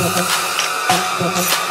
あっ。